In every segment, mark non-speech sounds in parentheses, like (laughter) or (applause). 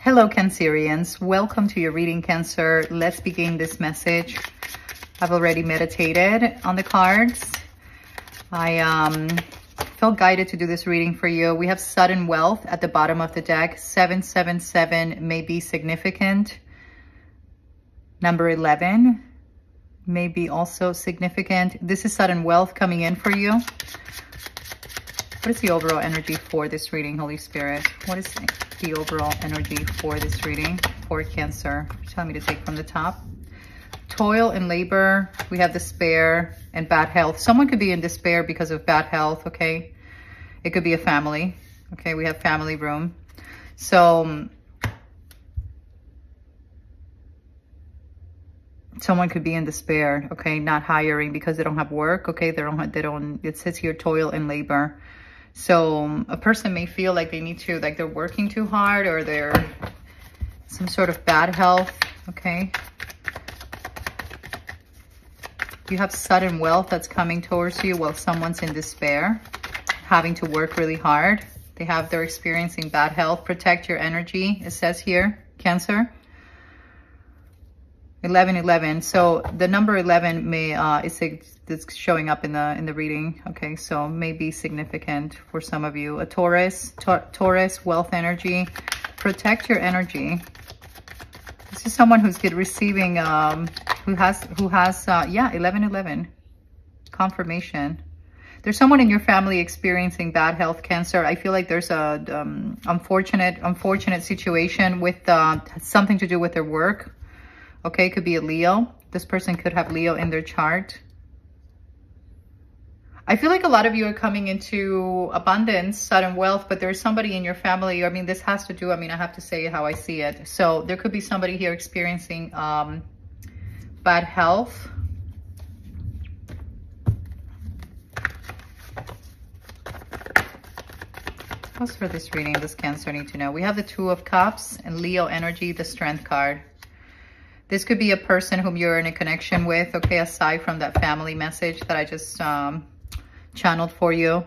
Hello, Cancerians. Welcome to your reading, Cancer. Let's begin this message. I've already meditated on the cards. I um, felt guided to do this reading for you. We have sudden wealth at the bottom of the deck. 777 may be significant. Number 11 may be also significant. This is sudden wealth coming in for you. What is the overall energy for this reading, Holy Spirit? What is the overall energy for this reading for Cancer? Tell me to take from the top. Toil and labor. We have despair and bad health. Someone could be in despair because of bad health, okay? It could be a family. Okay, we have family room. So um, someone could be in despair, okay, not hiring because they don't have work, okay? They don't they don't it says here toil and labor. So um, a person may feel like they need to, like they're working too hard or they're some sort of bad health, okay? You have sudden wealth that's coming towards you while someone's in despair, having to work really hard. They have, they're experiencing bad health. Protect your energy, it says here, Cancer. 11 11 so the number 11 may uh is showing up in the in the reading. Okay so may be significant for some of you. A taurus taurus wealth energy. Protect your energy. This is someone who's good receiving um who has who has uh yeah 11 11 confirmation. There's someone in your family experiencing bad health cancer. I feel like there's a um, unfortunate unfortunate situation with uh something to do with their work Okay, it could be a Leo. This person could have Leo in their chart. I feel like a lot of you are coming into abundance, sudden wealth, but there's somebody in your family. I mean, this has to do, I mean, I have to say how I see it. So there could be somebody here experiencing um, bad health. What's for this reading, this Cancer need to know? We have the Two of Cups and Leo energy, the Strength card. This could be a person whom you're in a connection with, okay, aside from that family message that I just um, channeled for you.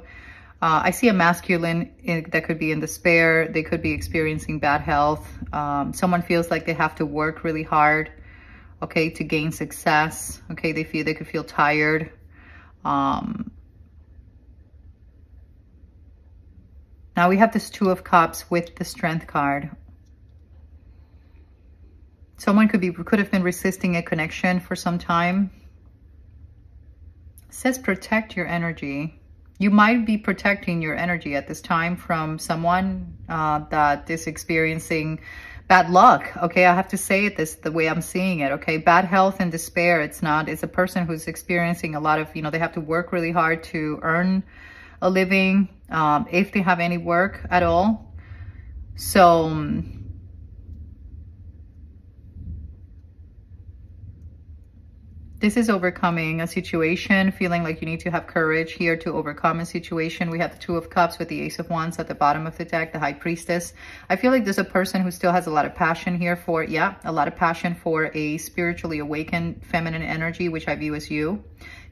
Uh, I see a masculine in, that could be in despair. They could be experiencing bad health. Um, someone feels like they have to work really hard, okay, to gain success. Okay, they feel they could feel tired. Um, now we have this Two of Cups with the Strength card. Someone could be could have been resisting a connection for some time. It says protect your energy. You might be protecting your energy at this time from someone uh, that is experiencing bad luck. Okay, I have to say it this the way I'm seeing it. Okay, bad health and despair. It's not. It's a person who's experiencing a lot of. You know, they have to work really hard to earn a living um, if they have any work at all. So. This is overcoming a situation, feeling like you need to have courage here to overcome a situation. We have the Two of Cups with the Ace of Wands at the bottom of the deck, the High Priestess. I feel like there's a person who still has a lot of passion here for, yeah, a lot of passion for a spiritually awakened feminine energy, which I view as you.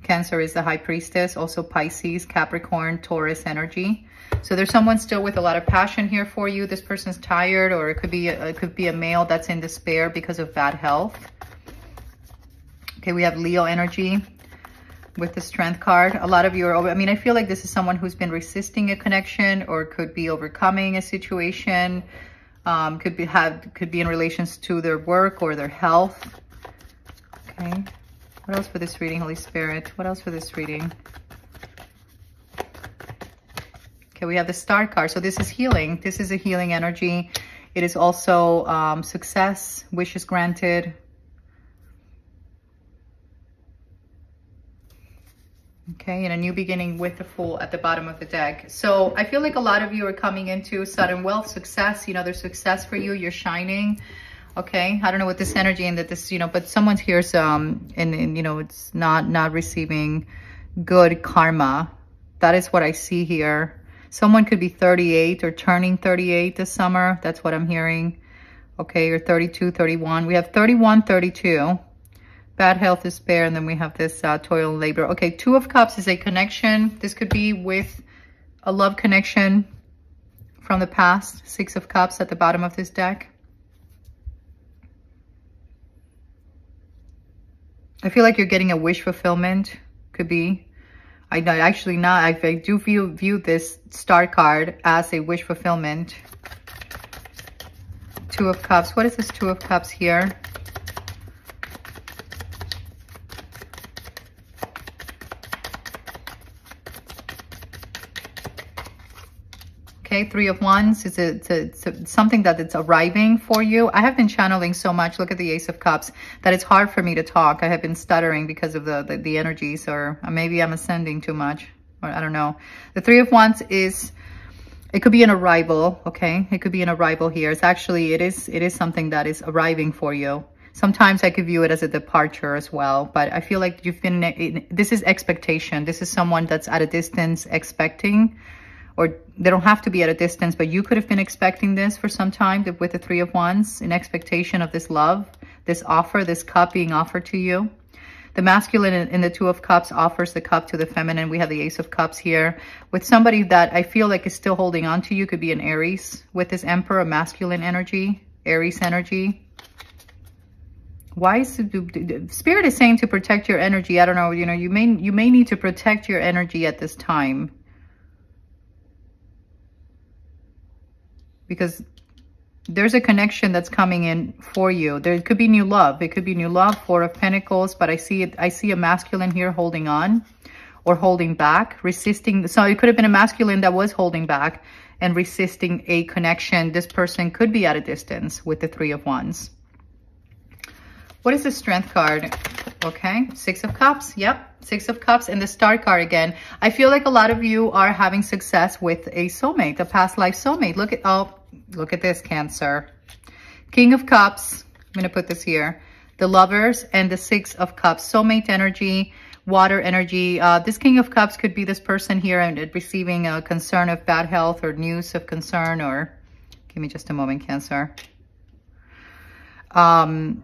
Cancer is the High Priestess, also Pisces, Capricorn, Taurus energy. So there's someone still with a lot of passion here for you. This person's tired or it could be a, it could be a male that's in despair because of bad health. Okay, we have Leo energy with the strength card. A lot of you are, over, I mean, I feel like this is someone who's been resisting a connection or could be overcoming a situation. Um, could be have could be in relations to their work or their health. Okay. What else for this reading, Holy Spirit? What else for this reading? Okay, we have the star card. So this is healing. This is a healing energy. It is also um, success, wishes granted, okay and a new beginning with the fool at the bottom of the deck. So i feel like a lot of you are coming into sudden wealth success you know there's success for you you're shining. Okay i don't know what this energy and that this you know but someone's here's um and, and you know it's not not receiving good karma. That is what i see here. Someone could be 38 or turning 38 this summer. That's what i'm hearing. Okay or 32 31 we have 31 32 Bad health, despair, and then we have this uh, toil and labor. Okay, two of cups is a connection. This could be with a love connection from the past. Six of cups at the bottom of this deck. I feel like you're getting a wish fulfillment. Could be. I know, actually not. I, I do view, view this star card as a wish fulfillment. Two of Cups. What is this Two of Cups here? Okay, Three of Wands is a, it's, a, it's a, something that it's arriving for you. I have been channeling so much. Look at the Ace of Cups that it's hard for me to talk. I have been stuttering because of the, the, the energies or maybe I'm ascending too much. Or I don't know. The Three of Wands is it could be an arrival okay it could be an arrival here it's actually it is it is something that is arriving for you sometimes i could view it as a departure as well but i feel like you've been this is expectation this is someone that's at a distance expecting or they don't have to be at a distance, but you could have been expecting this for some time with the Three of Wands in expectation of this love, this offer, this cup being offered to you. The masculine in the Two of Cups offers the cup to the feminine. We have the Ace of Cups here with somebody that I feel like is still holding on to you. Could be an Aries with this Emperor, masculine energy, Aries energy. Why is it, Spirit is saying to protect your energy. I don't know, you know, you may you may need to protect your energy at this time because there's a connection that's coming in for you. There could be new love. It could be new love, Four of Pentacles, but I see it. I see a masculine here holding on or holding back, resisting. So it could have been a masculine that was holding back and resisting a connection. This person could be at a distance with the Three of Wands. What is the Strength card? Okay, Six of Cups. Yep, Six of Cups and the Star card again. I feel like a lot of you are having success with a soulmate, a past life soulmate. Look at, oh, look at this, Cancer. King of Cups. I'm going to put this here. The Lovers and the Six of Cups. Soulmate energy, water energy. Uh, this King of Cups could be this person here and receiving a concern of bad health or news of concern or... Give me just a moment, Cancer. Um,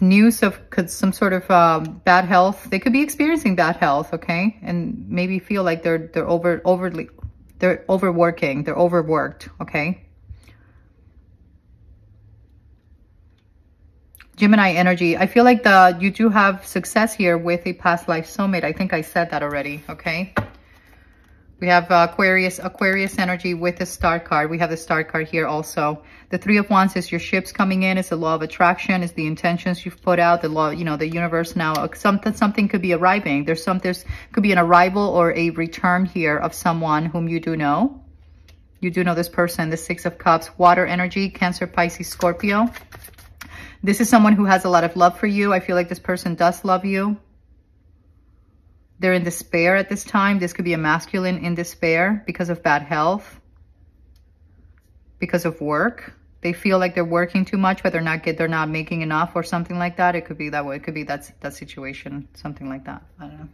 news of could some sort of um, bad health. They could be experiencing bad health, okay? And maybe feel like they're they're over overly they're overworking, they're overworked, okay? Gemini energy. I feel like the you do have success here with a past life soulmate. I think I said that already, okay? We have Aquarius, Aquarius energy with the star card. We have the star card here also. The three of wands is your ships coming in. It's the law of attraction. It's the intentions you've put out. The law, you know, the universe now. Uh, something, something could be arriving. There's some, there's could be an arrival or a return here of someone whom you do know. You do know this person. The six of cups, water energy, Cancer, Pisces, Scorpio. This is someone who has a lot of love for you. I feel like this person does love you. They're in despair at this time. This could be a masculine in despair because of bad health, because of work. They feel like they're working too much, but they're not get they're not making enough or something like that. It could be that way. It could be that's that situation, something like that. I don't know.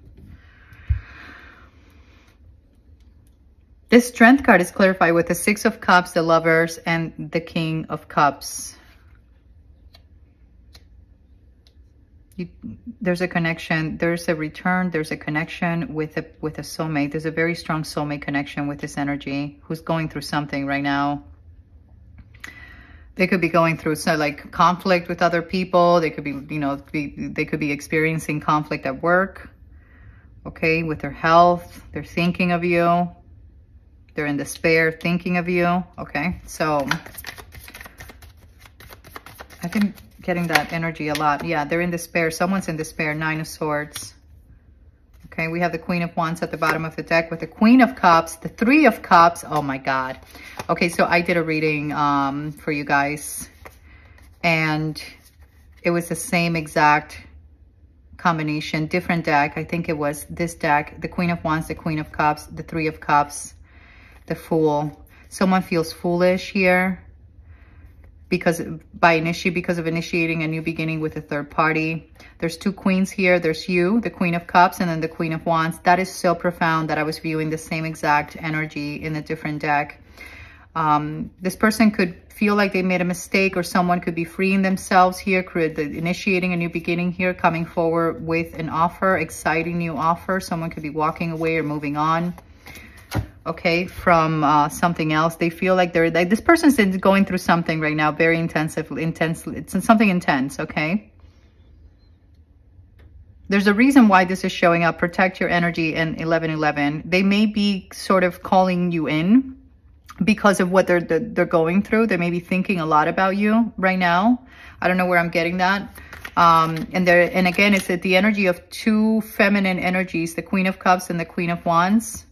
This strength card is clarified with the Six of Cups, the Lovers, and the King of Cups. You, there's a connection, there's a return, there's a connection with a, with a soulmate. There's a very strong soulmate connection with this energy who's going through something right now. They could be going through so like conflict with other people. They could be, you know, be, they could be experiencing conflict at work. Okay, with their health, they're thinking of you. They're in despair thinking of you. Okay, so I think getting that energy a lot. Yeah, they're in despair. Someone's in despair. Nine of Swords. Okay, we have the Queen of Wands at the bottom of the deck with the Queen of Cups, the Three of Cups. Oh my God. Okay, so I did a reading um, for you guys and it was the same exact combination, different deck. I think it was this deck, the Queen of Wands, the Queen of Cups, the Three of Cups, the Fool. Someone feels foolish here because by initiate because of initiating a new beginning with a third party. There's two queens here. There's you, the queen of cups, and then the queen of wands. That is so profound that I was viewing the same exact energy in a different deck. Um, this person could feel like they made a mistake or someone could be freeing themselves here, initiating a new beginning here, coming forward with an offer, exciting new offer. Someone could be walking away or moving on okay, from uh, something else. They feel like they're, like this person's going through something right now, very intensive, intensely. It's something intense, okay? there's a reason why this is showing up. Protect your energy in 1111. They may be sort of calling you in because of what they're, they're going through. They may be thinking a lot about you right now. I don't know where I'm getting that. Um, and there, and again, it's the energy of two feminine energies, the Queen of Cups and the Queen of Wands.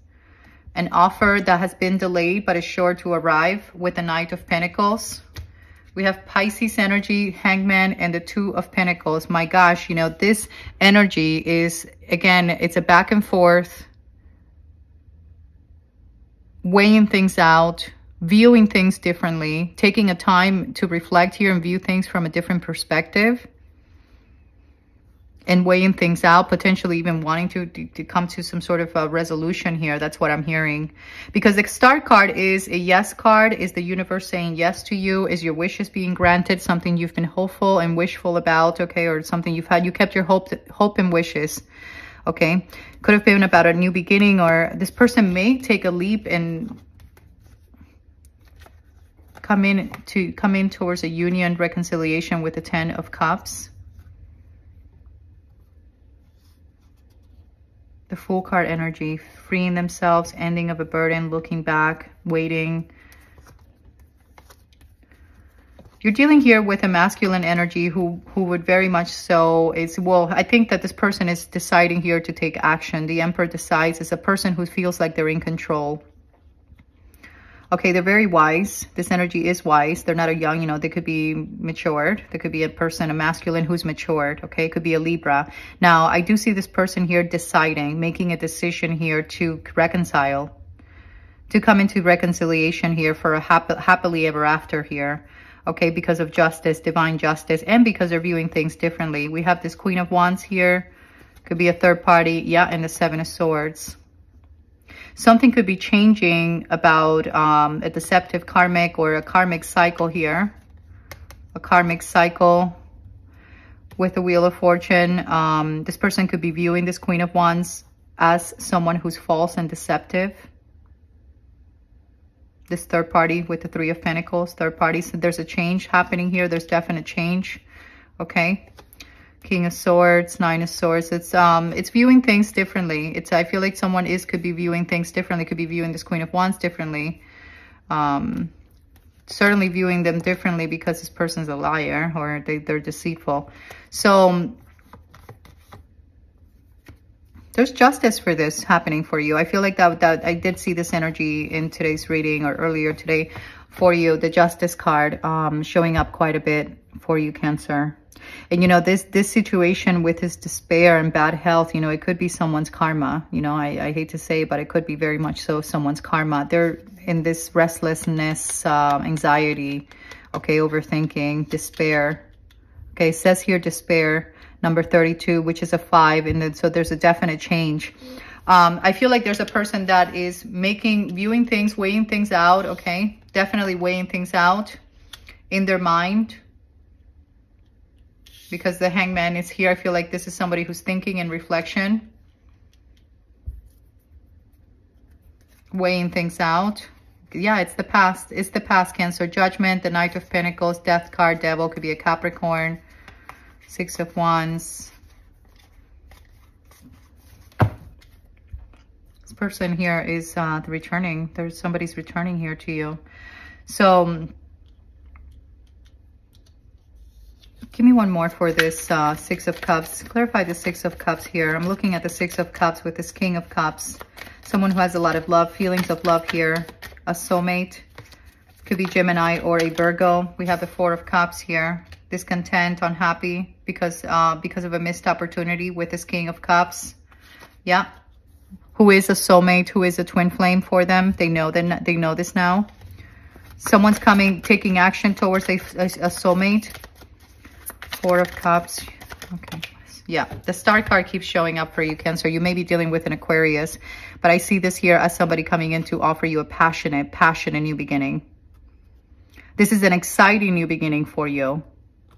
An offer that has been delayed but is sure to arrive with the Knight of Pentacles. We have Pisces energy, Hangman, and the Two of Pentacles. My gosh, you know, this energy is, again, it's a back and forth, weighing things out, viewing things differently, taking a time to reflect here and view things from a different perspective and weighing things out, potentially even wanting to, to, to, come to some sort of a resolution here. That's what I'm hearing. Because the star card is a yes card, is the universe saying yes to you, is your wishes being granted, something you've been hopeful and wishful about, okay, or something you've had, you kept your hope, hope and wishes, okay? Could have been about a new beginning or this person may take a leap and come in to come in towards a union reconciliation with the Ten of Cups the Fool card energy, freeing themselves, ending of a burden, looking back, waiting. You're dealing here with a masculine energy who, who would very much so is, well, I think that this person is deciding here to take action. The Emperor decides is a person who feels like they're in control. Okay, they're very wise. This energy is wise. They're not a young, you know, they could be matured. There could be a person, a masculine who's matured. Okay, it could be a Libra. Now, I do see this person here deciding, making a decision here to reconcile, to come into reconciliation here for a happily ever after here. Okay, because of justice, divine justice, and because they're viewing things differently. We have this Queen of Wands here. Could be a third party. Yeah, and the Seven of Swords something could be changing about um, a deceptive karmic or a karmic cycle here. A karmic cycle with the Wheel of Fortune. Um, this person could be viewing this Queen of Wands as someone who's false and deceptive. This third party with the Three of Pentacles, third party. So there's a change happening here. There's definite change. Okay. King of Swords, Nine of Swords. It's um, it's viewing things differently. It's I feel like someone is could be viewing things differently. Could be viewing this Queen of Wands differently. Um, certainly viewing them differently because this person's a liar or they, they're deceitful. So there's justice for this happening for you. I feel like that, that I did see this energy in today's reading or earlier today for you. The justice card um, showing up quite a bit for you, Cancer. And, you know, this, this situation with his despair and bad health, you know, it could be someone's karma. You know, I, I hate to say, but it could be very much so someone's karma. They're in this restlessness, uh, anxiety, okay, overthinking, despair. Okay, says here despair, number 32, which is a five. And then, so there's a definite change. Um, I feel like there's a person that is making, viewing things, weighing things out, okay? Definitely weighing things out in their mind because the hangman is here. I feel like this is somebody who's thinking and reflection. Weighing things out. Yeah, it's the past. It's the past, Cancer. Judgment, the Knight of Pentacles, Death card, Devil. Could be a Capricorn. Six of Wands. This person here is uh, returning. There's somebody's returning here to you. So Give me one more for this uh, Six of Cups. Clarify the Six of Cups here. I'm looking at the Six of Cups with this King of Cups. Someone who has a lot of love, feelings of love here. A soulmate. Could be Gemini or a Virgo. We have the Four of Cups here. Discontent, unhappy because uh, because of a missed opportunity with this King of Cups. Yeah. Who is a soulmate? Who is a twin flame for them? They know that they know this now. Someone's coming, taking action towards a, a, a soulmate Four of Cups. Okay. Yeah, the star card keeps showing up for you, Cancer. You may be dealing with an Aquarius, but I see this here as somebody coming in to offer you a passionate, passionate new beginning. This is an exciting new beginning for you,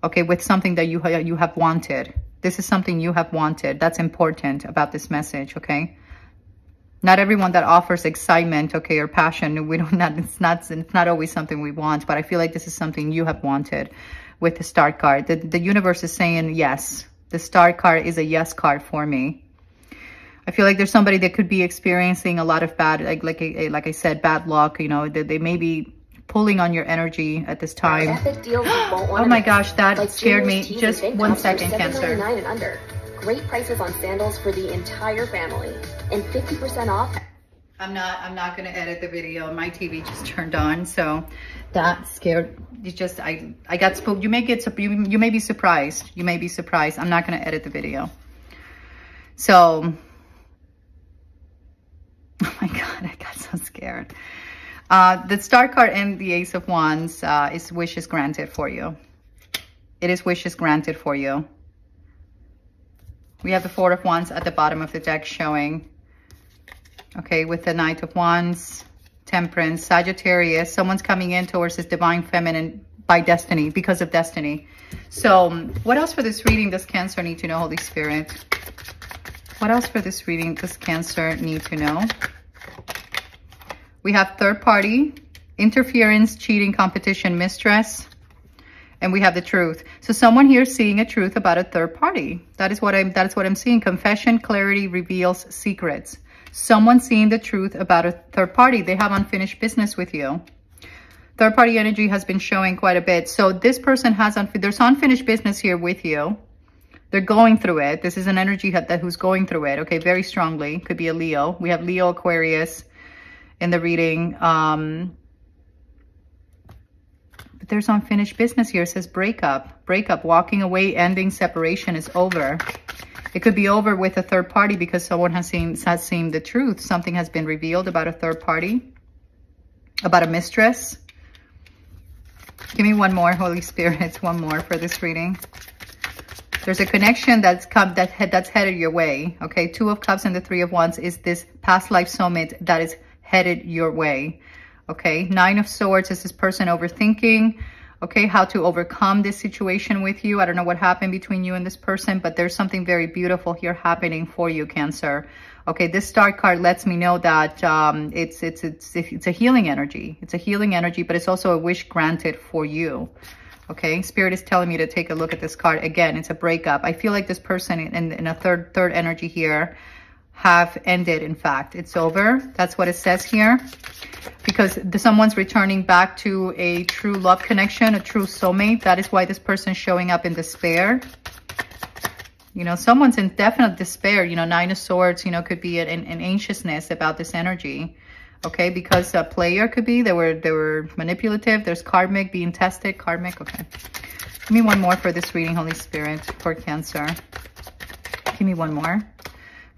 okay, with something that you, you have wanted. This is something you have wanted. That's important about this message, okay? Not everyone that offers excitement, okay, or passion, we don't, (laughs) not, it's not, it's not always something we want, but I feel like this is something you have wanted with the star card. The, the universe is saying yes. The star card is a yes card for me. I feel like there's somebody that could be experiencing a lot of bad, like like eh, like I said, bad luck. You know, that they may be pulling on your energy at this time. (gasps) oh my gosh, that like scared me. Just one second, Cancer. And under. Great prices on sandals for the entire family and 50% off. I'm not, I'm not going to edit the video. My TV just turned on. So that scared, you just, I, I got spooked. You may get, you, you may be surprised. You may be surprised. I'm not going to edit the video. So, (laughs) oh my God, I got so scared. Uh, the star card and the ace of wands uh, is wishes granted for you. It is wishes granted for you. We have the four of wands at the bottom of the deck showing okay, with the Knight of Wands, Temperance, Sagittarius. Someone's coming in towards this divine feminine by destiny, because of destiny. So what else for this reading does Cancer need to know, Holy Spirit? What else for this reading does Cancer need to know? We have third party, interference, cheating, competition, mistress, and we have the truth. So someone here seeing a truth about a third party. That is what I'm that is what I'm seeing. Confession, clarity reveals secrets someone seeing the truth about a third party. They have unfinished business with you. Third party energy has been showing quite a bit. So this person has, un there's unfinished business here with you. They're going through it. This is an energy that who's going through it. Okay, very strongly. Could be a Leo. We have Leo Aquarius in the reading. Um, but there's unfinished business here. It says breakup. Breakup. Walking away, ending, separation is over. It could be over with a third party because someone has seen, has seen the truth. Something has been revealed about a third party, about a mistress. Give me one more, Holy Spirit, (laughs) one more for this reading. There's a connection that's come that that's headed your way. Okay, Two of Cups and the Three of Wands is this past life soulmate that is headed your way. Okay, Nine of Swords is this person overthinking okay, how to overcome this situation with you. I don't know what happened between you and this person, but there's something very beautiful here happening for you, Cancer. Okay, this star card lets me know that um, it's, it's, it's, it's a healing energy. It's a healing energy, but it's also a wish granted for you. Okay, Spirit is telling me to take a look at this card. Again, it's a breakup. I feel like this person in, in a third, third energy here have ended, in fact. It's over. That's what it says here. Because someone's returning back to a true love connection, a true soulmate. That is why this person is showing up in despair. You know, someone's in definite despair. You know, Nine of Swords, you know, could be an, an anxiousness about this energy. Okay, because a player could be, they were, they were manipulative. There's karmic being tested. Karmic, okay. Give me one more for this reading, Holy Spirit, for Cancer. Give me one more.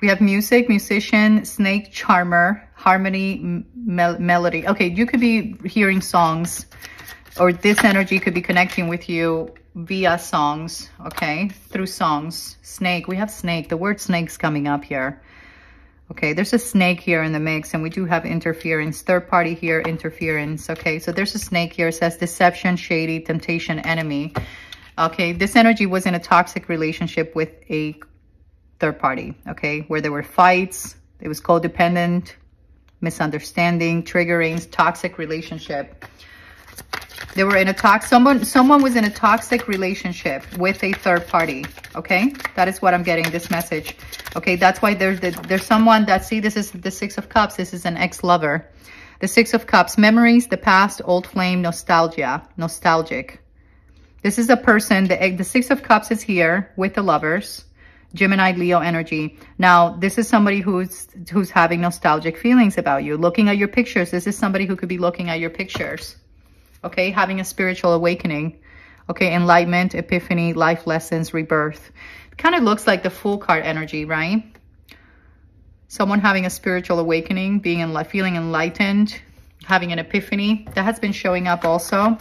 We have music, musician, snake, charmer, harmony, melody. Okay, you could be hearing songs or this energy could be connecting with you via songs, okay, through songs. Snake, we have snake. The word snake's coming up here. Okay, there's a snake here in the mix and we do have interference. Third party here, interference. Okay, so there's a snake here. It says deception, shady, temptation, enemy. Okay, this energy was in a toxic relationship with a third party, okay? Where there were fights, it was codependent, misunderstanding, triggering, toxic relationship. They were in a toxic, someone, someone was in a toxic relationship with a third party, okay? That is what I'm getting, this message. Okay, that's why there's, the, there's someone that, see, this is the Six of Cups. This is an ex-lover. The Six of Cups, memories, the past, old flame, nostalgia, nostalgic. This is a person, the, the Six of Cups is here with the lovers. Gemini, Leo energy. Now, this is somebody who's who's having nostalgic feelings about you. Looking at your pictures, this is somebody who could be looking at your pictures. Okay, having a spiritual awakening. Okay, enlightenment, epiphany, life lessons, rebirth. Kind of looks like the Fool card energy, right? Someone having a spiritual awakening, being in, feeling enlightened, having an epiphany. That has been showing up also.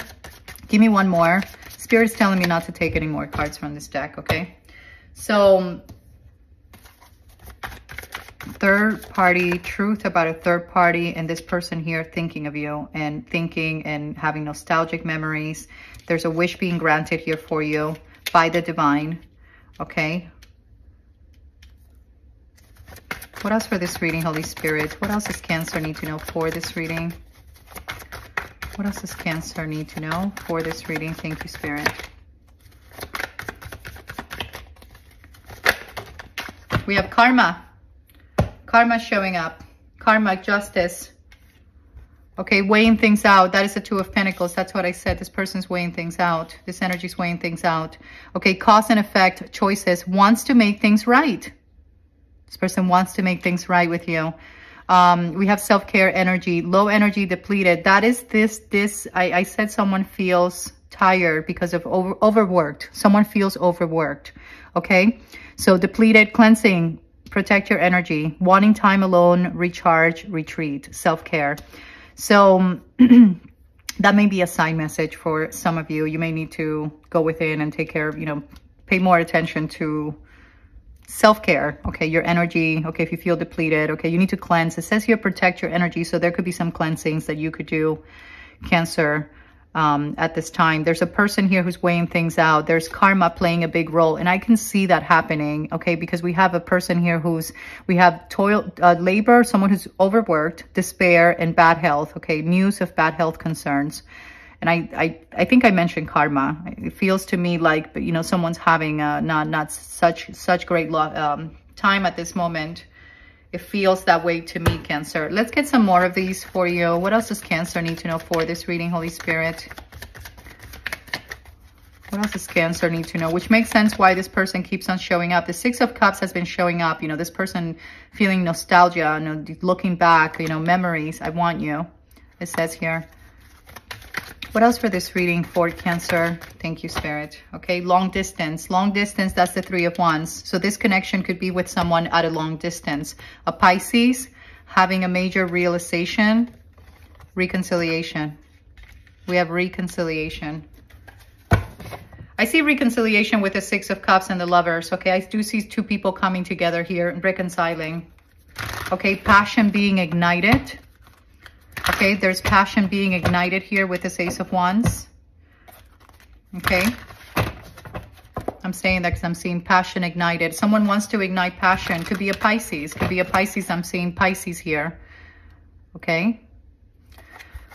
Give me one more. Spirit's telling me not to take any more cards from this deck, okay? So third party, truth about a third party and this person here thinking of you and thinking and having nostalgic memories. There's a wish being granted here for you by the divine, okay? What else for this reading, Holy Spirit? What else does Cancer need to know for this reading? What else does Cancer need to know for this reading? Thank you, Spirit. We have karma. Karma showing up. Karma, justice. Okay, weighing things out. That is the Two of Pentacles. That's what I said. This person's weighing things out. This energy is weighing things out. Okay, cause and effect, choices. Wants to make things right. This person wants to make things right with you. Um, we have self-care energy, low energy depleted. That is this, this, I, I said someone feels tired because of over, overworked. Someone feels overworked. Okay. So depleted, cleansing, protect your energy, wanting time alone, recharge, retreat, self-care. So (clears throat) that may be a sign message for some of you. You may need to go within and take care of, you know, pay more attention to self-care. Okay your energy. Okay if you feel depleted okay you need to cleanse. It says here protect your energy. So there could be some cleansings that you could do. Cancer um, at this time. There's a person here who's weighing things out. There's karma playing a big role and i can see that happening okay? Because we have a person here who's we have toil uh, labor someone who's overworked despair and bad health okay? News of bad health concerns. And I, I, I think I mentioned karma. It feels to me like, you know, someone's having a, not, not such, such great um, time at this moment. It feels that way to me, Cancer. Let's get some more of these for you. What else does Cancer need to know for this reading, Holy Spirit? What else does Cancer need to know? Which makes sense why this person keeps on showing up. The Six of Cups has been showing up. You know, this person feeling nostalgia, looking back, you know, memories. I want you, it says here. What else for this reading for Cancer? Thank you, Spirit. Okay, long distance. Long distance, that's the Three of Wands. So this connection could be with someone at a long distance. A Pisces having a major realization, reconciliation. We have reconciliation. I see reconciliation with the Six of Cups and the Lovers. Okay, I do see two people coming together here and reconciling. Okay, passion being ignited. Okay, there's passion being ignited here with this Ace of Wands. Okay. I'm saying that because I'm seeing passion ignited. Someone wants to ignite passion. Could be a Pisces. Could be a Pisces. I'm seeing Pisces here. Okay.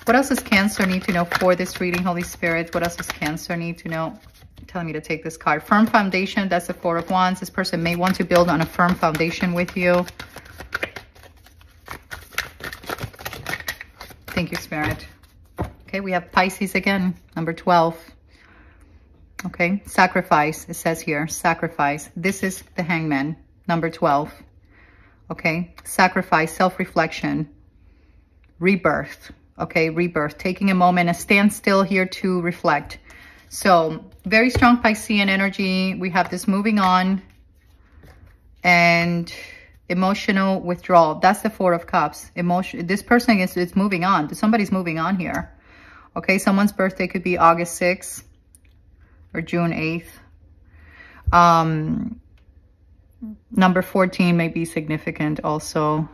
What else does Cancer need to know for this reading, Holy Spirit? What else does Cancer need to know? telling me to take this card. Firm foundation. That's the Four of Wands. This person may want to build on a firm foundation with you. Thank you, Spirit. Okay, we have Pisces again, number 12. Okay, sacrifice, it says here, sacrifice. This is the hangman, number 12. Okay, sacrifice, self-reflection, rebirth. Okay, rebirth, taking a moment, a standstill here to reflect. So, very strong Piscean energy. We have this moving on and emotional withdrawal. That's the Four of Cups. Emotion. This person is, is moving on. Somebody's moving on here. Okay, someone's birthday could be August 6th or June 8th. Um, number 14 may be significant also.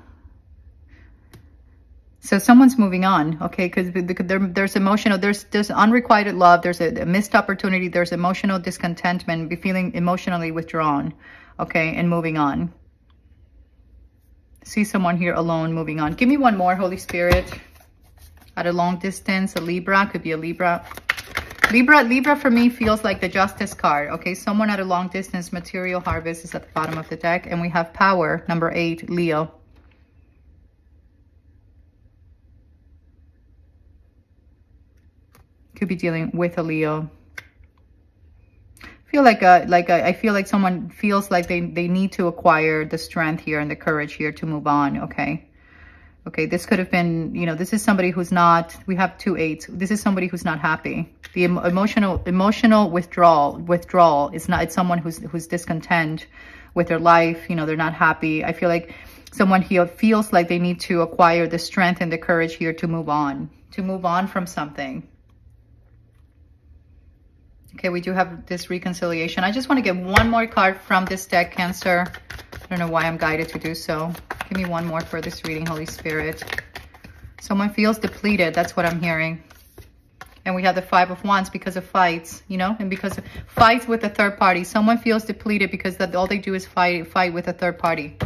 So someone's moving on, okay? Because there, there's emotional, there's there's unrequited love, there's a, a missed opportunity, there's emotional discontentment, be feeling emotionally withdrawn, okay, and moving on see someone here alone moving on. Give me one more, Holy Spirit. At a long distance, a Libra, could be a Libra. Libra, Libra for me feels like the Justice card. Okay, someone at a long distance, material harvest is at the bottom of the deck. And we have power, number eight, Leo. Could be dealing with a Leo feel like a, like a, I feel like someone feels like they, they need to acquire the strength here and the courage here to move on. Okay. Okay. This could have been, you know, this is somebody who's not, we have two eights. This is somebody who's not happy. The emotional, emotional withdrawal, withdrawal is not, it's someone who's, who's discontent with their life. You know, they're not happy. I feel like someone here feels like they need to acquire the strength and the courage here to move on, to move on from something. Okay, we do have this reconciliation. I just want to get one more card from this deck, Cancer. I don't know why I'm guided to do so. Give me one more for this reading, Holy Spirit. Someone feels depleted. That's what I'm hearing. And we have the Five of Wands because of fights, you know, and because of fights with a third party. Someone feels depleted because that all they do is fight fight with a third party.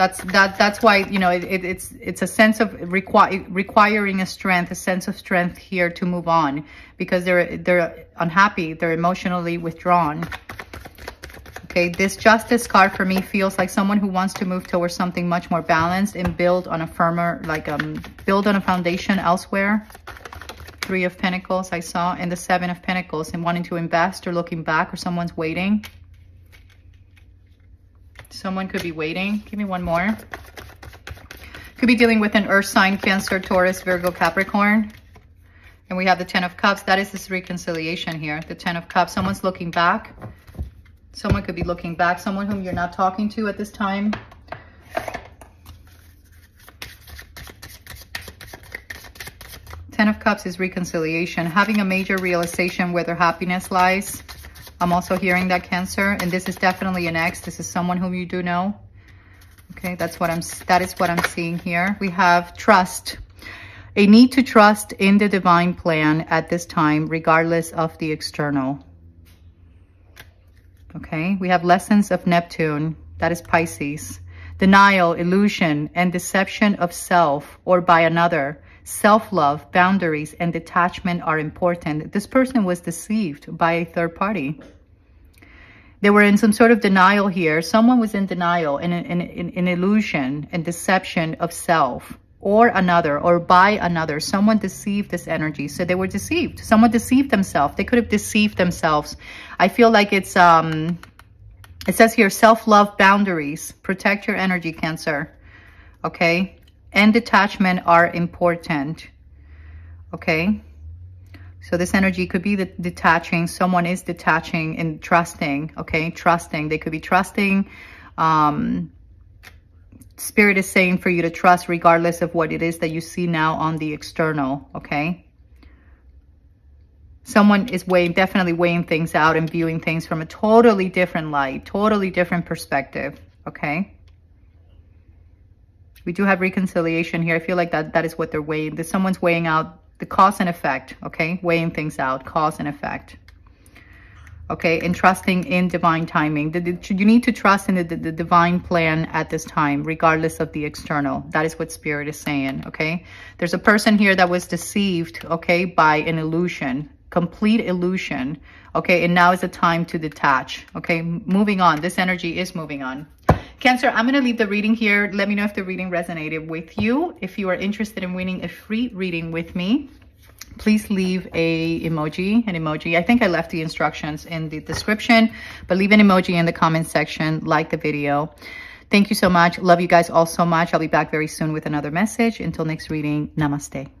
That's that. That's why you know it, it, it's it's a sense of requi requiring a strength, a sense of strength here to move on because they're they're unhappy, they're emotionally withdrawn. Okay, this justice card for me feels like someone who wants to move towards something much more balanced and build on a firmer, like um, build on a foundation elsewhere. Three of Pentacles I saw and the Seven of Pentacles and wanting to invest or looking back or someone's waiting. Someone could be waiting. Give me one more. Could be dealing with an earth sign, Cancer, Taurus, Virgo, Capricorn. And we have the Ten of Cups. That is this reconciliation here. The Ten of Cups. Someone's looking back. Someone could be looking back. Someone whom you're not talking to at this time. Ten of Cups is reconciliation. Having a major realization where their happiness lies. I'm also hearing that Cancer. And this is definitely an ex. This is someone whom you do know. Okay, that's what I'm, that is what I'm seeing here. We have trust. A need to trust in the divine plan at this time, regardless of the external. Okay, we have lessons of Neptune. That is Pisces. Denial, illusion, and deception of self or by another. Self-love, boundaries, and detachment are important. This person was deceived by a third party. They were in some sort of denial here. Someone was in denial in, in, in, illusion and deception of self or another or by another. Someone deceived this energy. So they were deceived. Someone deceived themselves. They could have deceived themselves. I feel like it's, um, it says here, self-love boundaries. Protect your energy, Cancer. Okay? And detachment are important. Okay? So this energy could be the detaching. Someone is detaching and trusting, okay? Trusting. They could be trusting. Um, Spirit is saying for you to trust regardless of what it is that you see now on the external, okay? Someone is weighing, definitely weighing things out and viewing things from a totally different light, totally different perspective, okay? We do have reconciliation here. I feel like that that is what they're weighing. That someone's weighing out the cause and effect, okay? Weighing things out, cause and effect. Okay, and trusting in divine timing. The, the, you need to trust in the, the, the divine plan at this time, regardless of the external. That is what Spirit is saying, okay? There's a person here that was deceived, okay, by an illusion, complete illusion, okay? And now is the time to detach, okay? Moving on. This energy is moving on. Cancer, I'm going to leave the reading here. Let me know if the reading resonated with you. If you are interested in winning a free reading with me, please leave a emoji, an emoji. I think I left the instructions in the description, but leave an emoji in the comment section, like the video. Thank you so much. Love you guys all so much. I'll be back very soon with another message. Until next reading, namaste.